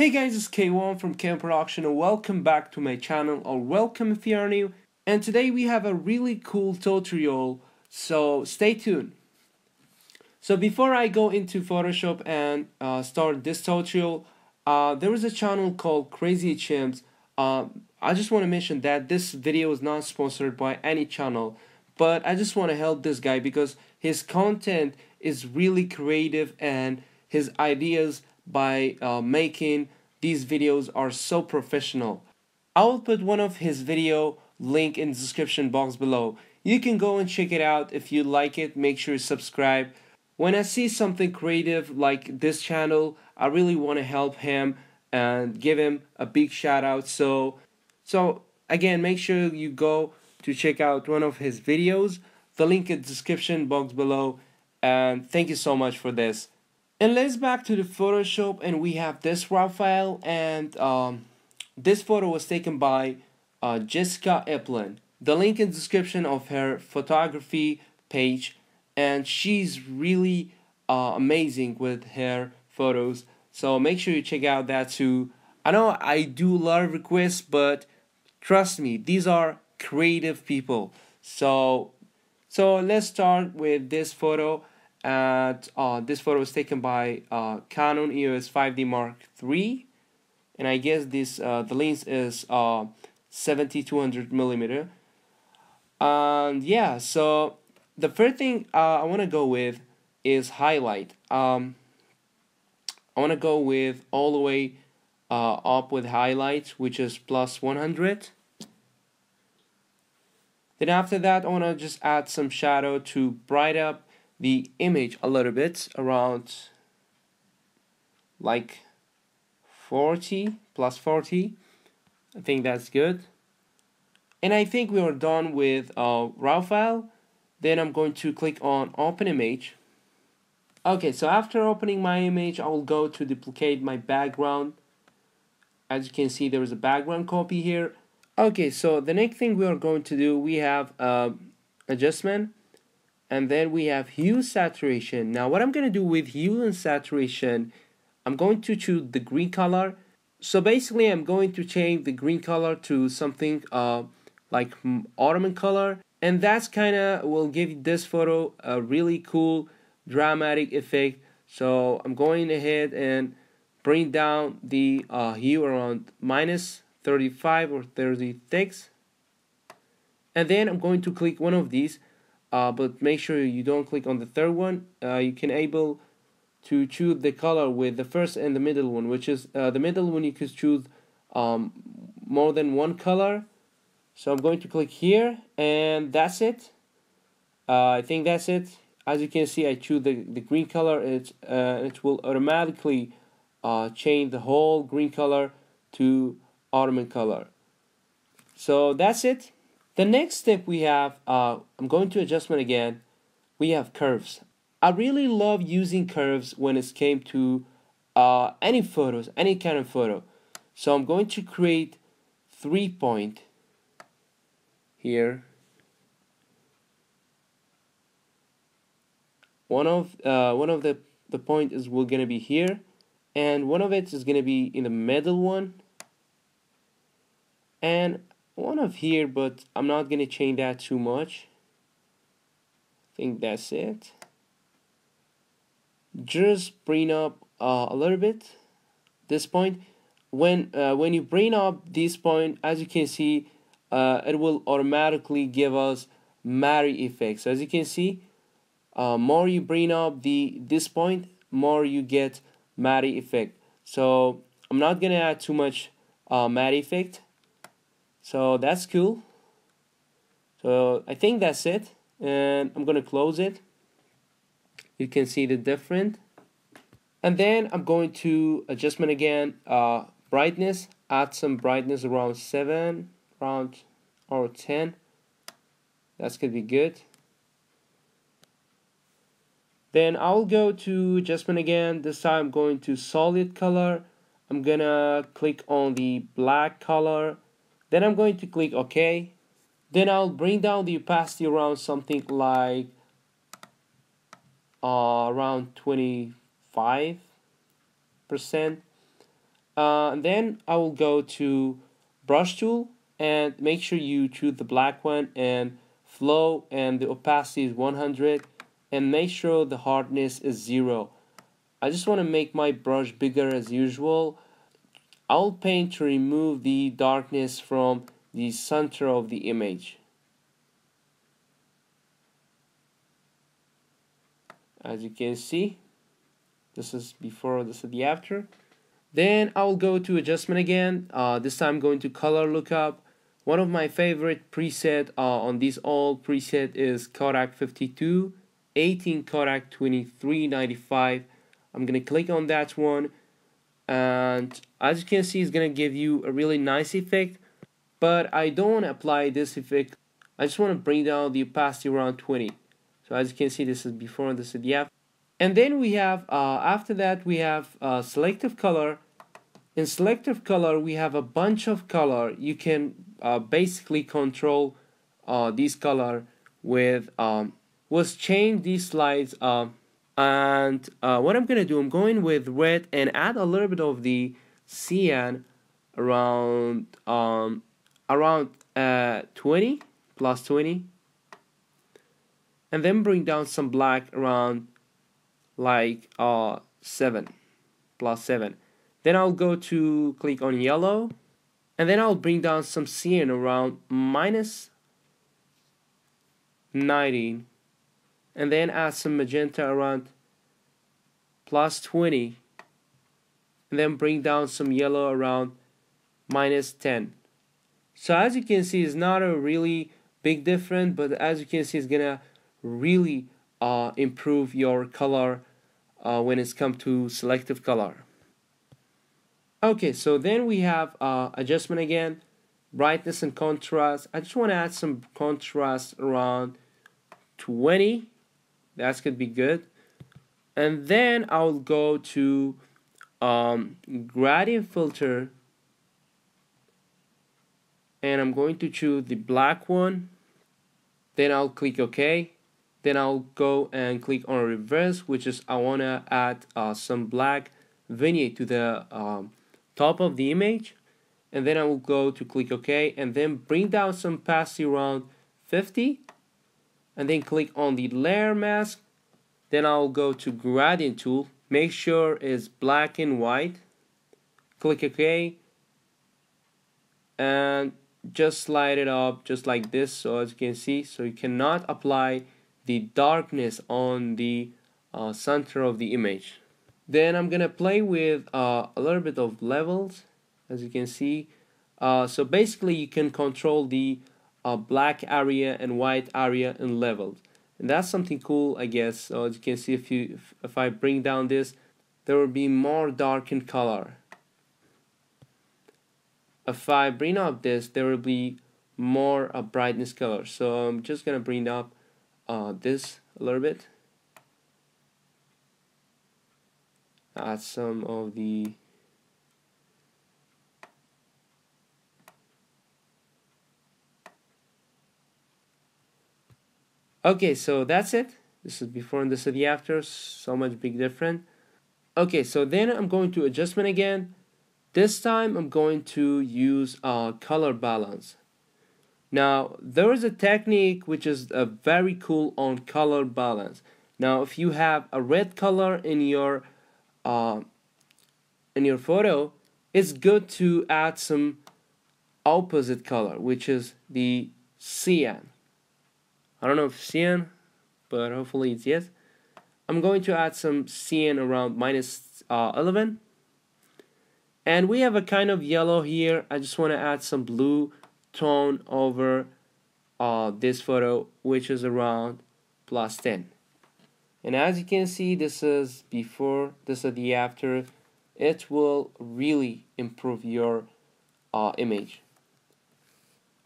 Hey guys, it's K1 from K1 Production and welcome back to my channel or welcome if you are new and today we have a really cool tutorial so stay tuned. So before I go into Photoshop and uh, start this tutorial uh, there is a channel called Crazy Chimps uh, I just want to mention that this video is not sponsored by any channel but I just want to help this guy because his content is really creative and his ideas by uh, making these videos are so professional. I will put one of his video link in the description box below. You can go and check it out if you like it. Make sure you subscribe. When I see something creative like this channel, I really want to help him and give him a big shout out. So, so again, make sure you go to check out one of his videos. The link in the description box below. And thank you so much for this. And let's back to the Photoshop and we have this raw file and um, this photo was taken by uh, Jessica Eplin. The link in the description of her photography page and she's really uh, amazing with her photos. So make sure you check out that too. I know I do a lot of requests but trust me these are creative people. So so let's start with this photo and uh, this photo was taken by uh, Canon EOS 5D Mark III and I guess this uh, the lens is uh, 7200 millimeter. And yeah so the first thing uh, I want to go with is highlight. Um, I want to go with all the way uh, up with highlights which is plus 100 then after that I want to just add some shadow to bright up the image a little bit around like 40 plus 40 I think that's good. And I think we are done with our raw file. Then I'm going to click on open image. Okay so after opening my image I will go to duplicate my background. As you can see there is a background copy here. Okay so the next thing we are going to do we have uh, adjustment and then we have hue saturation. Now what I'm gonna do with hue and saturation I'm going to choose the green color. So basically I'm going to change the green color to something uh, like autumn color. And that's kinda will give this photo a really cool dramatic effect. So I'm going ahead and bring down the uh, hue around minus 35 or 36 and then I'm going to click one of these uh, but make sure you don't click on the third one. Uh, you can able to choose the color with the first and the middle one which is uh, the middle one you could choose um, more than one color. So I'm going to click here and that's it. Uh, I think that's it. As you can see I choose the, the green color. It, uh, it will automatically uh, change the whole green color to autumn color. So that's it the next step we have, uh, I'm going to adjustment again, we have curves. I really love using curves when it came to uh, any photos, any kind of photo. So I'm going to create three point here. One of uh, one of the the point is we're gonna be here, and one of it is gonna be in the middle one, and one of here but I'm not gonna change that too much. I think that's it. Just bring up uh, a little bit this point. When uh, when you bring up this point as you can see uh, it will automatically give us matte effects. As you can see uh, more you bring up the this point more you get matte effect. So I'm not gonna add too much uh, effect so that's cool. So I think that's it and I'm gonna close it. You can see the different. And then I'm going to adjustment again uh, brightness. Add some brightness around 7 around or 10 that's gonna be good. Then I'll go to adjustment again. This time I'm going to solid color. I'm gonna click on the black color then I'm going to click OK. Then I'll bring down the opacity around something like uh, around 25 percent. Uh, uh, then I will go to brush tool and make sure you choose the black one and flow and the opacity is 100 and make sure the hardness is zero I just want to make my brush bigger as usual I'll paint to remove the darkness from the center of the image. As you can see this is before this is the after. Then I'll go to adjustment again. Uh, this time I'm going to color lookup one of my favorite preset uh, on this old preset is Kodak 52 18 Kodak 2395 I'm gonna click on that one. And as you can see it's gonna give you a really nice effect but I don't want to apply this effect. I just want to bring down the opacity around 20 so as you can see this is before and this is the after. And then we have uh, after that we have uh, selective color. In selective color we have a bunch of color. You can uh, basically control uh, this color with um, was change these slides uh, and uh, what I'm gonna do I'm going with red and add a little bit of the cyan around um, around uh, 20 plus 20 and then bring down some black around like uh, 7 plus 7 then I'll go to click on yellow. And then I'll bring down some cyan around minus 19 and then add some magenta around plus 20 and then bring down some yellow around minus 10 so as you can see it's not a really big difference but as you can see it's gonna really uh, improve your color uh, when it's come to selective color. Okay so then we have uh, adjustment again brightness and contrast. I just want to add some contrast around 20 that's gonna be good. And then I'll go to um, gradient filter and I'm going to choose the black one. Then I'll click OK. Then I'll go and click on reverse which is I want to add uh, some black vignette to the um, top of the image. And then I will go to click OK and then bring down some opacity around 50 and then click on the layer mask. Then I'll go to gradient tool make sure it's black and white. Click OK. And just slide it up just like this so as you can see. So you cannot apply the darkness on the uh, center of the image. Then I'm gonna play with uh, a little bit of levels as you can see. Uh, so basically you can control the uh, black area and white area in levels and that's something cool I guess. So as you can see if you if, I bring down this there will be more darkened color. If I bring up this there will be more uh, brightness color. So I'm just gonna bring up uh, this a little bit. Add some of the okay so that's it this is before and this is the after so much big different okay so then I'm going to adjustment again this time I'm going to use uh, color balance. Now there is a technique which is uh, very cool on color balance. Now if you have a red color in your uh, in your photo, it's good to add some opposite color which is the cyan. I don't know if cn, but hopefully it's yes. I'm going to add some cn around minus, uh, 11 and we have a kind of yellow here. I just want to add some blue tone over uh, this photo which is around plus 10 and as you can see this is before this is the after. It will really improve your uh, image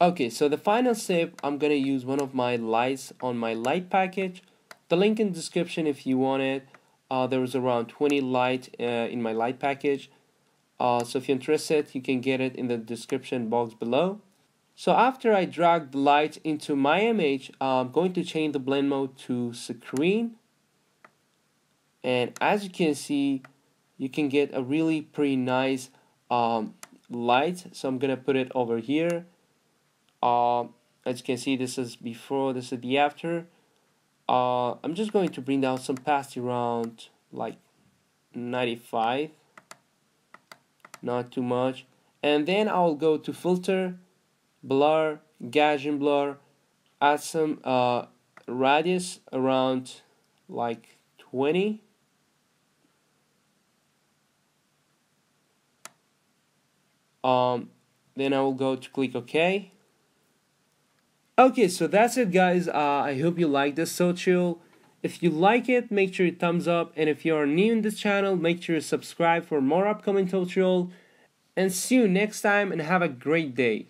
okay so the final step I'm gonna use one of my lights on my light package. The link in the description if you want it. Uh, there was around 20 light uh, in my light package. Uh, so if you're interested, you can get it in the description box below. So after I drag the light into my image, I'm going to change the blend mode to screen. And as you can see, you can get a really pretty nice um, light. So I'm gonna put it over here uh, as you can see this is before this is the after. Uh, I'm just going to bring down some opacity around like 95 not too much. And then I'll go to filter blur Gaussian blur add some uh, radius around like 20 um, then I will go to click OK okay so that's it guys. Uh, I hope you like this tutorial if you like it make sure you thumbs up. And if you are new in this channel make sure you subscribe for more upcoming tutorial and see you next time and have a great day